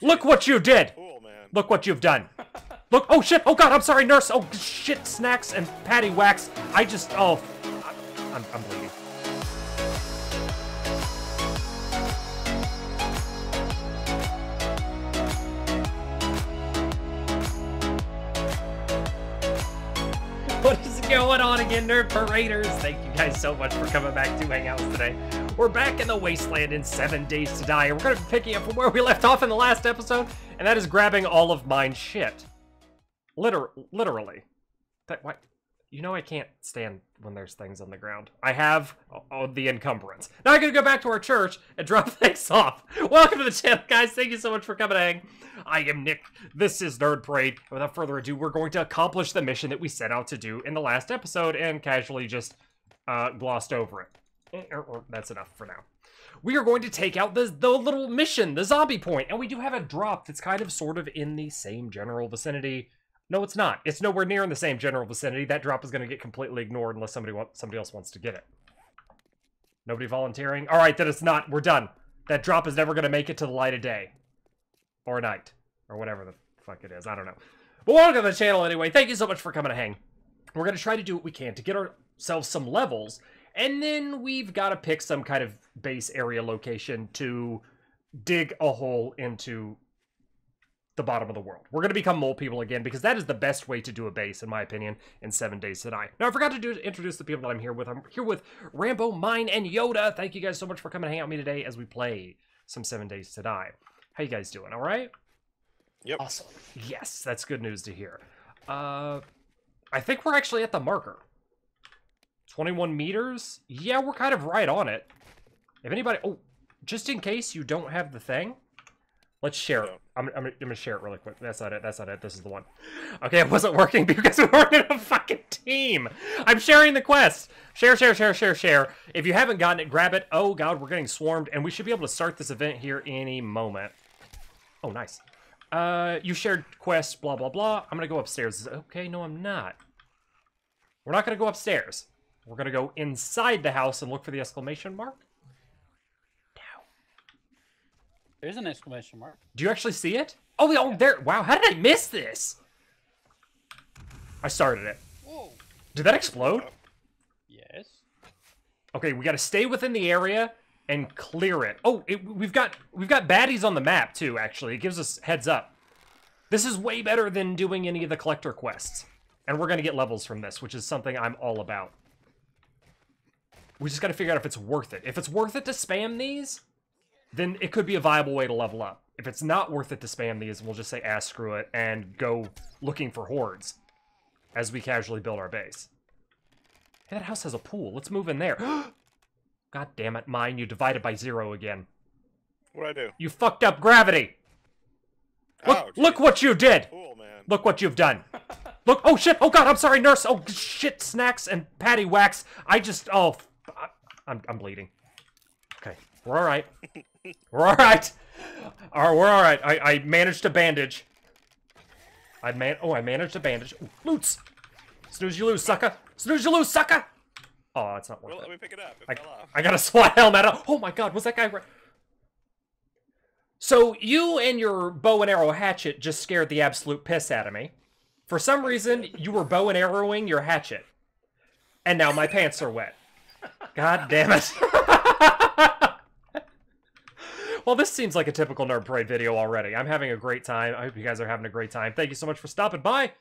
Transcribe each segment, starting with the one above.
Look what you did! Cool, man. Look what you've done. Look, oh shit, oh god, I'm sorry, nurse. Oh shit, snacks and patty wax. I just, oh, I'm, I'm bleeding. What is going on again, Nerd Paraders? Thank you guys so much for coming back to hang out today. We're back in the wasteland in seven days to die, and we're going to be picking up from where we left off in the last episode, and that is grabbing all of mine shit. Liter- literally. That what? You know I can't stand when there's things on the ground. I have oh, the encumbrance. Now I gotta go back to our church and drop things off. Welcome to the channel, guys. Thank you so much for coming hang. I am Nick. This is Nerd Parade. Without further ado, we're going to accomplish the mission that we set out to do in the last episode and casually just uh, glossed over it. Eh, or- or that's enough for now. We are going to take out the, the little mission, the zombie point, and we do have a drop that's kind of sort of in the same general vicinity. No, it's not. It's nowhere near in the same general vicinity. That drop is going to get completely ignored unless somebody somebody else wants to get it. Nobody volunteering? All right, then it's not. We're done. That drop is never going to make it to the light of day. Or night. Or whatever the fuck it is. I don't know. But welcome to the channel anyway. Thank you so much for coming to hang. We're going to try to do what we can to get ourselves some levels. And then we've got to pick some kind of base area location to dig a hole into the bottom of the world. We're going to become mole people again because that is the best way to do a base, in my opinion, in seven days to die. Now, I forgot to do, introduce the people that I'm here with. I'm here with Rambo, Mine, and Yoda. Thank you guys so much for coming to hang out with me today as we play some seven days to die. How you guys doing? All right? Yep. Awesome. Yes, that's good news to hear. Uh, I think we're actually at the marker. 21 meters? Yeah, we're kind of right on it. If anybody... Oh, just in case you don't have the thing, let's share it. I'm, I'm, I'm gonna share it really quick. That's not it. That's not it. This is the one. Okay, it wasn't working because we weren't in a fucking team. I'm sharing the quest. Share, share, share, share, share. If you haven't gotten it, grab it. Oh god, we're getting swarmed, and we should be able to start this event here any moment. Oh, nice. Uh, you shared quest, blah, blah, blah. I'm gonna go upstairs. Okay, no, I'm not. We're not gonna go upstairs. We're gonna go inside the house and look for the exclamation mark. No. There's an exclamation mark. Do you actually see it? Oh, oh, there. Wow, how did I miss this? I started it. Whoa. Did that explode? Yes. Okay, we got to stay within the area and clear it. Oh, it, we've got we've got baddies on the map too. Actually, it gives us heads up. This is way better than doing any of the collector quests, and we're gonna get levels from this, which is something I'm all about. We just got to figure out if it's worth it. If it's worth it to spam these, then it could be a viable way to level up. If it's not worth it to spam these, we'll just say, ah, screw it, and go looking for hordes as we casually build our base. Hey, that house has a pool. Let's move in there. God damn it, mine, you divided by zero again. What'd I do? You fucked up gravity. Look, Oh, look what you did. Cool, man. Look what you've done. Look, oh shit, oh god, I'm sorry, nurse. Oh shit, snacks and patty wax. I just, oh, I'm, I'm bleeding. Okay, we're all right. We're all right. All right, we're all right. I, I managed to bandage. I man, oh, I managed to bandage. Ooh, loots. Snooze you lose, sucker. Snooze you lose, sucker. Oh, it's not worth Well, it. let me pick it up. It I, fell off. I got a SWAT helmet. Oh my god, was that guy? Right? So you and your bow and arrow hatchet just scared the absolute piss out of me. For some reason, you were bow and arrowing your hatchet, and now my pants are wet. God damn it! well, this seems like a typical nerd parade video already. I'm having a great time. I hope you guys are having a great time. Thank you so much for stopping by.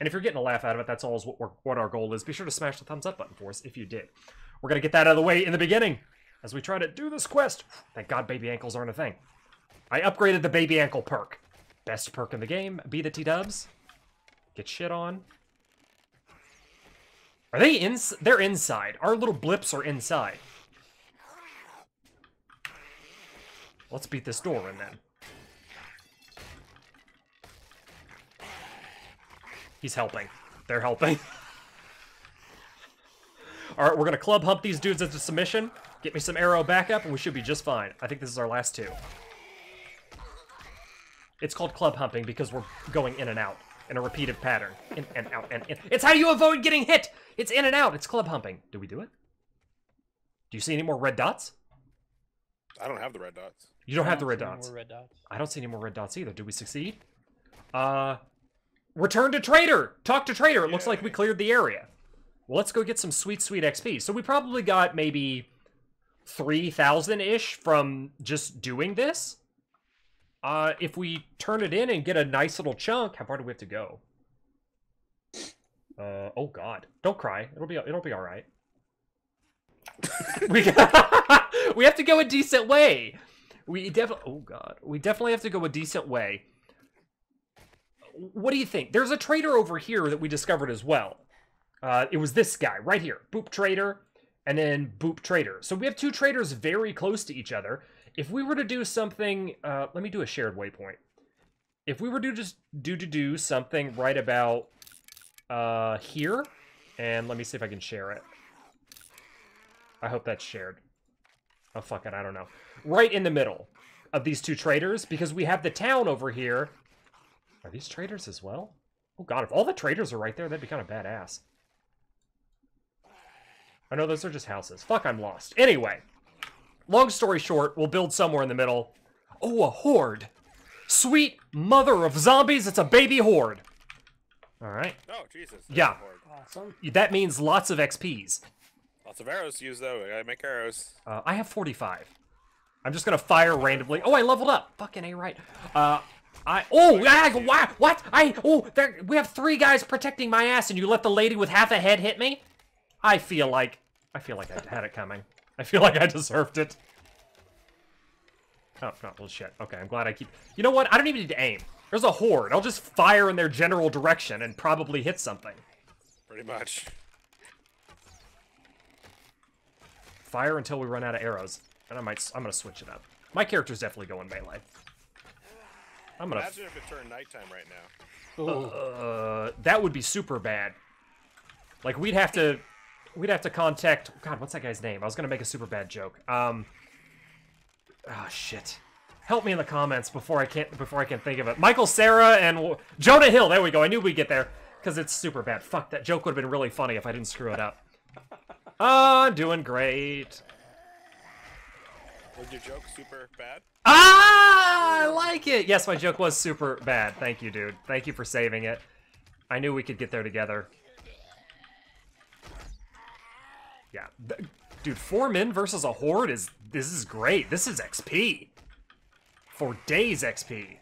And if you're getting a laugh out of it, that's always what, what our goal is. Be sure to smash the thumbs up button for us if you did. We're going to get that out of the way in the beginning as we try to do this quest. Thank God baby ankles aren't a thing. I upgraded the baby ankle perk. Best perk in the game. Be the T-dubs. Get shit on. Are they in? They're inside. Our little blips are inside. Let's beat this door in then. He's helping. They're helping. Alright, we're gonna club hump these dudes into submission. Get me some arrow backup, and we should be just fine. I think this is our last two. It's called club humping because we're going in and out in a repeated pattern. In and out and in. It's how you avoid getting hit! It's in and out. It's club humping. Do we do it? Do you see any more red dots? I don't have the red dots. You don't I have the red dots. Red dots. I don't see any more red dots either. Did we succeed? Uh, return to trader. Talk to trader. It looks like we cleared the area. Well, let's go get some sweet, sweet XP. So we probably got maybe 3,000-ish from just doing this. Uh, if we turn it in and get a nice little chunk, how far do we have to go? Uh, oh god. Don't cry. It'll be, it'll be alright. we, we have to go a decent way. We definitely. Oh god, we definitely have to go a decent way. What do you think? There's a trader over here that we discovered as well. Uh, it was this guy right here, Boop Trader, and then Boop Trader. So we have two traders very close to each other. If we were to do something, uh, let me do a shared waypoint. If we were to just do to do something right about uh, here, and let me see if I can share it. I hope that's shared. Oh fuck it, I don't know. Right in the middle of these two traders, because we have the town over here. Are these traders as well? Oh god, if all the traders are right there, that'd be kind of badass. I know those are just houses. Fuck, I'm lost. Anyway, long story short, we'll build somewhere in the middle. Oh, a horde. Sweet mother of zombies, it's a baby horde. Alright. Oh, Jesus. Yeah. Awesome. That means lots of XPs. Lots of arrows to use, though. I gotta make arrows. Uh, I have 45. I'm just gonna fire randomly. Oh, I leveled up. Fucking a right. Uh, I oh I, why what I oh there we have three guys protecting my ass, and you let the lady with half a head hit me. I feel like I feel like I had it coming. I feel like I deserved it. Oh no, well shit. Okay, I'm glad I keep. You know what? I don't even need to aim. There's a horde. I'll just fire in their general direction and probably hit something. Pretty much. Fire until we run out of arrows. And I might, I'm gonna switch it up. My character's definitely going melee. I'm gonna, Imagine if it turned nighttime right now. Uh, that would be super bad. Like we'd have to, we'd have to contact. God, what's that guy's name? I was gonna make a super bad joke. Um, ah, shit. Help me in the comments before I can't, before I can think of it. Michael Cera and Jonah Hill. There we go. I knew we'd get there because it's super bad. Fuck, that joke would have been really funny if I didn't screw it up. Ah, I'm doing great. Was your joke super bad? Ah, I like it. Yes, my joke was super bad. Thank you, dude. Thank you for saving it. I knew we could get there together. Yeah, dude, four men versus a horde is this is great. This is XP for days XP.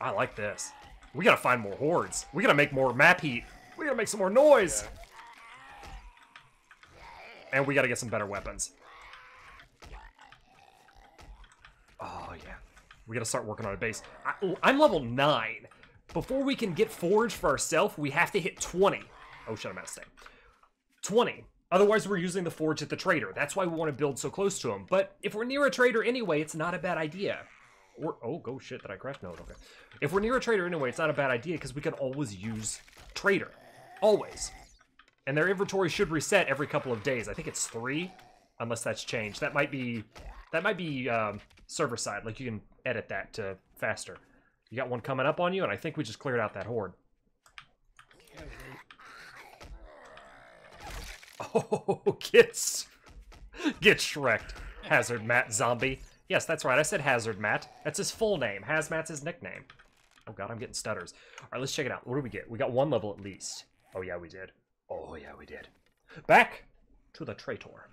I like this. We gotta find more hordes. We gotta make more map heat. We gotta make some more noise. And we gotta get some better weapons. Oh, yeah. We gotta start working on a base. I, I'm level 9. Before we can get Forge for ourselves, we have to hit 20. Oh, shit, I'm out of state. 20. Otherwise, we're using the Forge at the trader. That's why we want to build so close to him. But if we're near a trader anyway, it's not a bad idea. Or, oh, go shit, did I crash? No, okay. If we're near a trader anyway, it's not a bad idea because we can always use trader. Always. And their inventory should reset every couple of days. I think it's three, unless that's changed. That might be that might be um, server side. Like you can edit that to faster. You got one coming up on you, and I think we just cleared out that horde. Oh, gets get shreked. Hazard Matt Zombie. Yes, that's right. I said Hazard Matt. That's his full name. Hazmat's his nickname. Oh god, I'm getting stutters. All right, let's check it out. What do we get? We got one level at least. Oh yeah, we did. Oh yeah, we did. Back to the trader.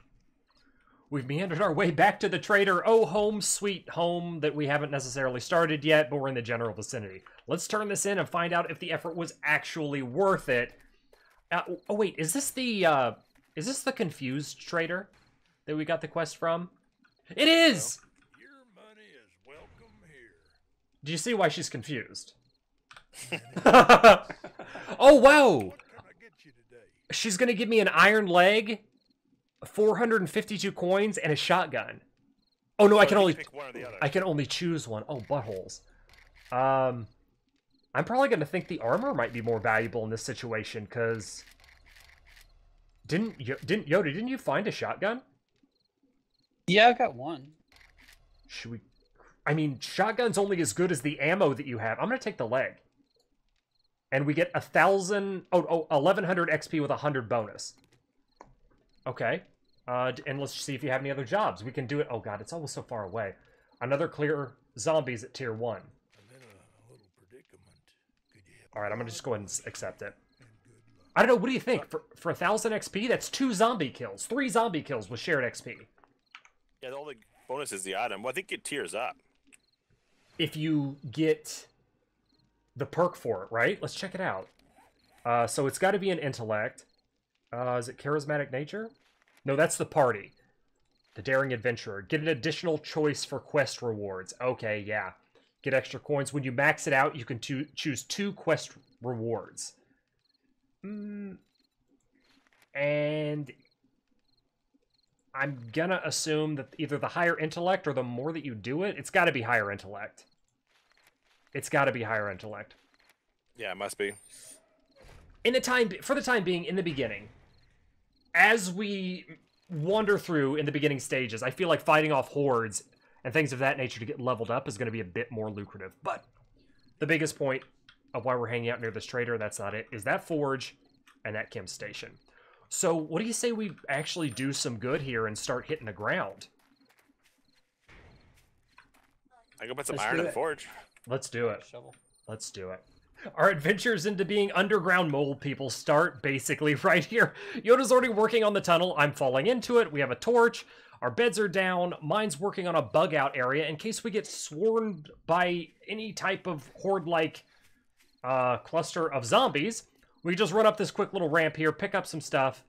We've meandered our way back to the trader. Oh, home sweet home that we haven't necessarily started yet, but we're in the general vicinity. Let's turn this in and find out if the effort was actually worth it. Uh, oh wait, is this the uh, is this the confused trader that we got the quest from? It is. Your money is welcome here. Do you see why she's confused? oh wow! What can I get you today? She's gonna give me an iron leg, 452 coins, and a shotgun. Oh no, I can only pick one or the other. I can only choose one. Oh, buttholes. Um, I'm probably gonna think the armor might be more valuable in this situation because didn't Yo- didn't Yoda didn't you find a shotgun? Yeah, I've got one. Should we? I mean, shotgun's only as good as the ammo that you have. I'm gonna take the leg, and we get a thousand oh oh 1100 XP with a hundred bonus. Okay, Uh, and let's see if you have any other jobs. We can do it. Oh god, it's always so far away. Another clear zombies at tier one. I'm in a little predicament. Could you All right, I'm gonna just go ahead and accept it. I don't know. What do you think? For for a thousand XP, that's two zombie kills, three zombie kills with shared XP. Yeah, the only bonus is the item. Well, I think it tears up. If you get the perk for it, right? Let's check it out. Uh, so it's got to be an intellect. Uh, is it charismatic nature? No, that's the party. The daring adventurer. Get an additional choice for quest rewards. Okay, yeah. Get extra coins. When you max it out, you can choose two quest rewards. Mm, and I'm gonna assume that either the higher intellect or the more that you do it, it's got to be higher intellect. It's got to be higher intellect. Yeah, it must be. In the time, for the time being, in the beginning, as we wander through in the beginning stages, I feel like fighting off hordes and things of that nature to get leveled up is going to be a bit more lucrative. But the biggest point of why we're hanging out near this trader, that's not it, is that forge and that chem station. So, what do you say we actually do some good here and start hitting the ground? I can put some Let's iron do in the it. forge. Let's do it. Shovel. Let's do it. Our adventures into being underground mole people start basically right here. Yoda's already working on the tunnel. I'm falling into it. We have a torch. Our beds are down. Mine's working on a bug out area in case we get swarmed by any type of horde like uh, cluster of zombies. We just run up this quick little ramp here, pick up some stuff,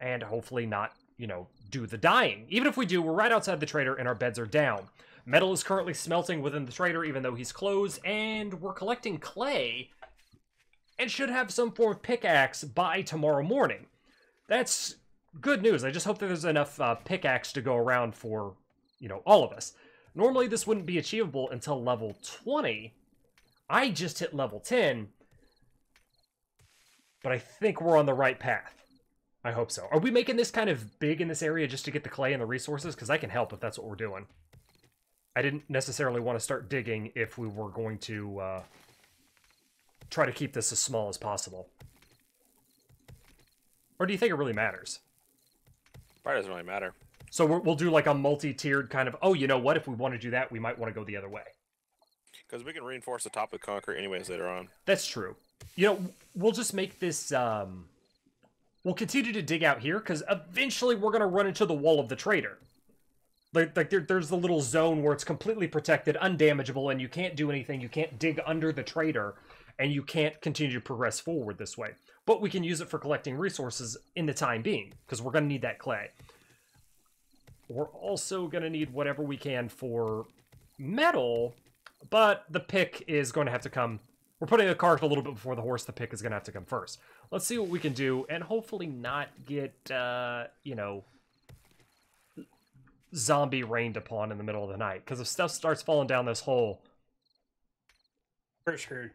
and hopefully not, you know, do the dying. Even if we do, we're right outside the trader and our beds are down. Metal is currently smelting within the trader, even though he's closed, and we're collecting clay and should have some form of pickaxe by tomorrow morning. That's good news. I just hope that there's enough uh, pickaxe to go around for, you know, all of us. Normally, this wouldn't be achievable until level 20. I just hit level 10, but I think we're on the right path. I hope so. Are we making this kind of big in this area just to get the clay and the resources? Because I can help if that's what we're doing. I didn't necessarily want to start digging if we were going to uh, try to keep this as small as possible. Or do you think it really matters? Probably doesn't really matter. So we're, we'll do like a multi-tiered kind of. Oh, you know what? If we want to do that, we might want to go the other way. Because we can reinforce the top with concrete anyways later on. That's true. You know, we'll just make this. Um, we'll continue to dig out here because eventually we're gonna run into the wall of the trader. Like, like there, there's the little zone where it's completely protected, undamageable, and you can't do anything. You can't dig under the trader, and you can't continue to progress forward this way. But we can use it for collecting resources in the time being because we're gonna need that clay. We're also gonna need whatever we can for metal, but the pick is going to have to come we're putting the cart a little bit before the horse. The pick is going to have to come first. Let's see what we can do, and hopefully not get, uh, you know, zombie rained upon in the middle of the night. Because if stuff starts falling down this hole, We're screwed.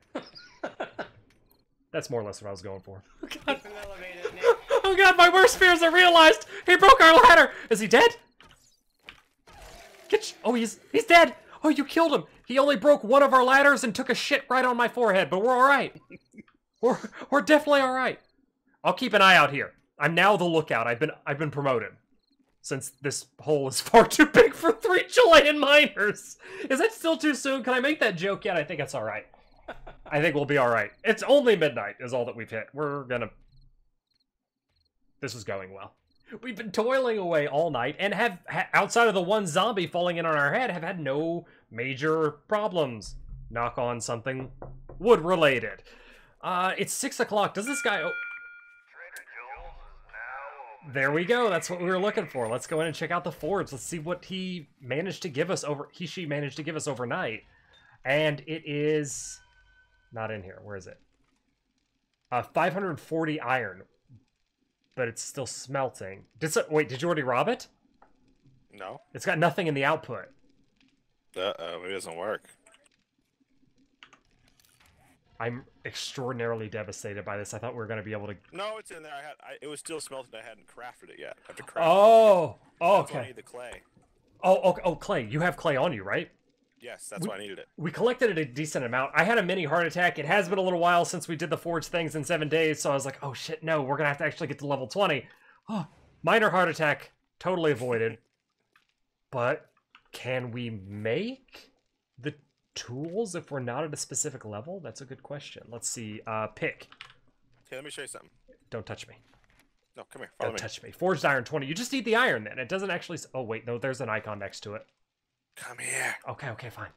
that's more or less what I was going for. Keep him elevated, Nick. Oh god, my worst fears are realized. He broke our ladder. Is he dead? Get oh, he's he's dead. Oh, you killed him. He only broke one of our ladders and took a shit right on my forehead, but we're all right. we're we're definitely all right. I'll keep an eye out here. I'm now the lookout. I've been I've been promoted. Since this hole is far too big for three Chilean miners. Is that still too soon? Can I make that joke yet? I think it's all right. I think we'll be all right. It's only midnight is all that we've hit. We're gonna this is going well. We've been toiling away all night and have, ha- outside of the one zombie falling in on our head, have had no major problems. Knock on something wood related. Uh, it's six o'clock. Does this guy? Oh. There we go. That's what we were looking for. Let's go in and check out the forge. Let's see what he managed to give us over. He she managed to give us overnight, and it is not in here. Where is it? Uh, 540 iron but it's still smelting. Did so, wait? Did you already rob it? No? It's got nothing in the output. Uh oh, it doesn't work. I'm extraordinarily devastated by this. I thought we were going to be able to. No, it's in there. I had. I, it was still smelted. I hadn't crafted it yet. I have to craft Oh, oh it. Why I okay. need the clay. Oh, okay. oh, clay. You have clay on you, right? Yes, that's We- why I needed it. We collected a decent amount. I had a mini heart attack. It has been a little while since we did the forge things in seven days, so I was like, oh shit, no, we're gonna have to actually get to level 20. Oh, minor heart attack, Totally avoided. But can we make the tools if we're not at a specific level? That's a good question. Let's see. Uh, pick. Okay, let me show you something. Don't touch me. No, come here. Follow Don't me. touch me. Forged iron 20. You just need the iron then. It doesn't actually. Oh, wait. No, there's an icon next to it. Come here. Okay, okay, fine.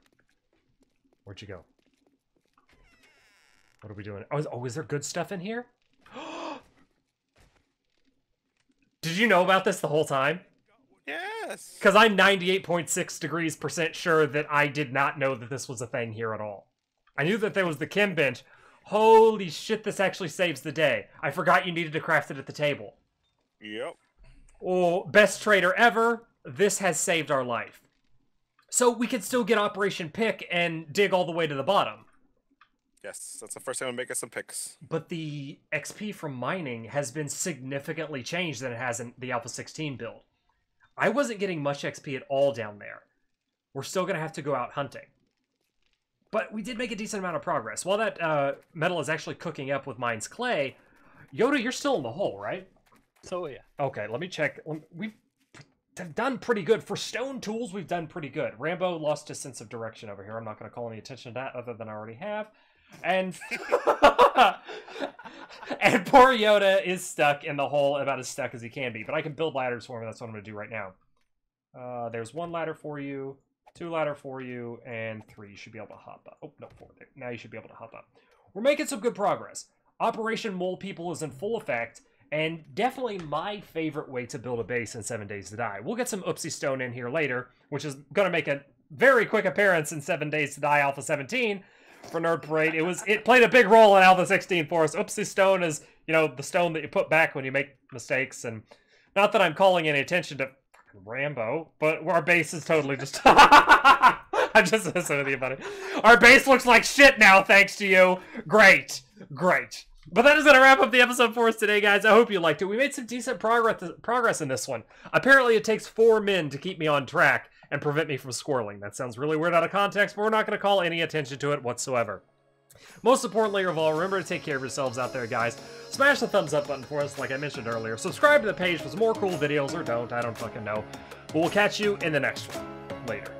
Where'd you go? What are we doing? Oh, is, oh, is there good stuff in here? Did you know about this the whole time? Yes. Because I'm 98.6 degrees percent sure that I did not know that this was a thing here at all. I knew that there was the chem bench. Holy shit, this actually saves the day. I forgot you needed to craft it at the table. Yep. Oh, best trader ever. This has saved our life. So we could still get Operation Pick and dig all the way to the bottom. Yes. That's the first time I'm making some picks. But the XP from mining has been significantly changed than it has in the Alpha 16 build. I wasn't getting much XP at all down there. We're still going to have to go out hunting. But we did make a decent amount of progress. While that uh, metal is actually cooking up with Mine's Clay, Yoda, you're still in the hole, right? So yeah. Okay, let me check. We've have done pretty good. For stone tools, we've done pretty good. Rambo lost his sense of direction over here. I'm not going to call any attention to that other than I already have. And and poor Yoda is stuck in the hole, about as stuck as he can be. But I can build ladders for him. That's what I'm going to do right now. Uh, there's one ladder for you, two ladder for you, and three. You should be able to hop up. Oh, no, four. There. Now you should be able to hop up. We're making some good progress. Operation Mole People is in full effect, and definitely my favorite way to build a base in Seven Days to Die. We'll get some Oopsie Stone in here later, which is going to make a very quick appearance in Seven Days to Die Alpha 17 for Nerd Parade. It was it played a big role in Alpha 16 for us. Oopsie Stone is you know the stone that you put back when you make mistakes, and not that I'm calling any attention to Rambo, but our base is totally just. I'm just messing with you, buddy. Our base looks like shit now, thanks to you. Great, great. But that is going to wrap up the episode for us today, guys. I hope you liked it. We made some decent progress progress in this one. Apparently, it takes four men to keep me on track and prevent me from squirreling. That sounds really weird out of context, but we're not going to call any attention to it whatsoever. Most importantly of all, remember to take care of yourselves out there, guys. Smash the thumbs up button for us, like I mentioned earlier. Subscribe to the page for some more cool videos, or don't. I don't fucking know. But we'll catch you in the next one. Later.